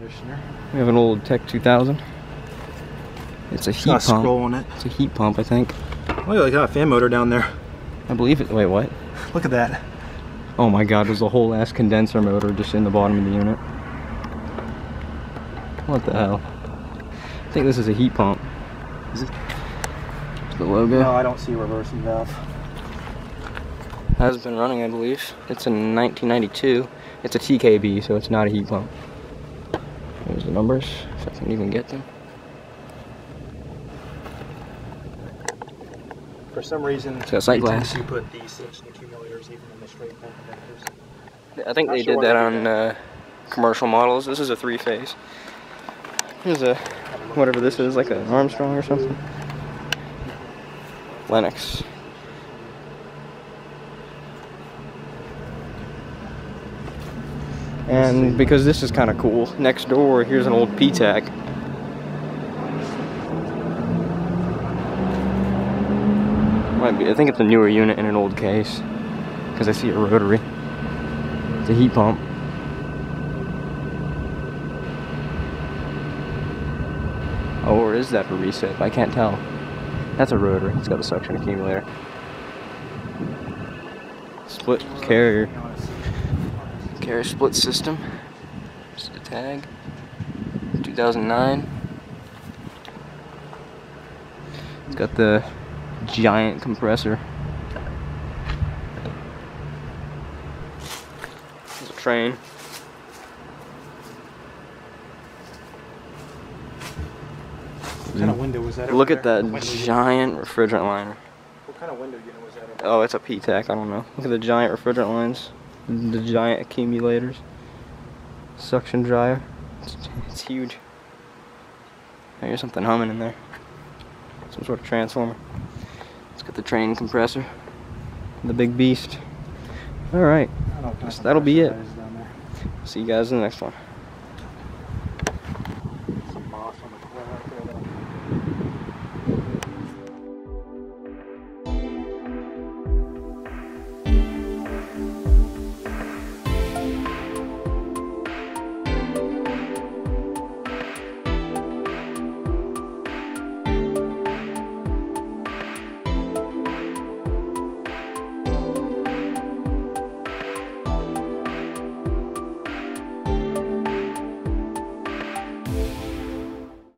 conditioner. We have an old Tech 2000. It's a heat a pump. scroll on it. It's a heat pump, I think. Oh, yeah, they got a fan motor down there. I believe it. Wait, what? Look at that. Oh my god, there's a whole ass condenser motor just in the bottom of the unit. What the hell? I think this is a heat pump. Is it? The logo No, I don't see a reversing valve. has been running, I believe. It's in 1992. It's a TKB, so it's not a heat pump. There's the numbers, if I can even get them. For some reason, It's got sight glass. to put these suction accumulators even in the straight pump connectors. I think Not they sure did why that they did on uh, commercial models. This is a three phase. Here's a, whatever this is, like an Armstrong or something. Lennox. And because this is kind of cool, next door here's an old PTAC. Might be, I think it's a newer unit in an old case. Because I see a rotary. It's a heat pump. Oh, or is that a reset? I can't tell. That's a rotary. It's got a suction accumulator. Split carrier. Carrier split system. Just a tag. 2009. It's got the giant compressor. There's a Trane. What kind of window was that? Look at there? that giant refrigerant liner. What kind of window unit was that? Oh, it's a P-TAC, I don't know. Look at the giant refrigerant lines. The giant accumulators. Suction dryer. It's, it's huge. I hear something humming in there. Some sort of transformer. Let's get the Trane compressor. The big beast. Alright. I don't know what kind of That'll be it. that is down there. See you guys in the next one.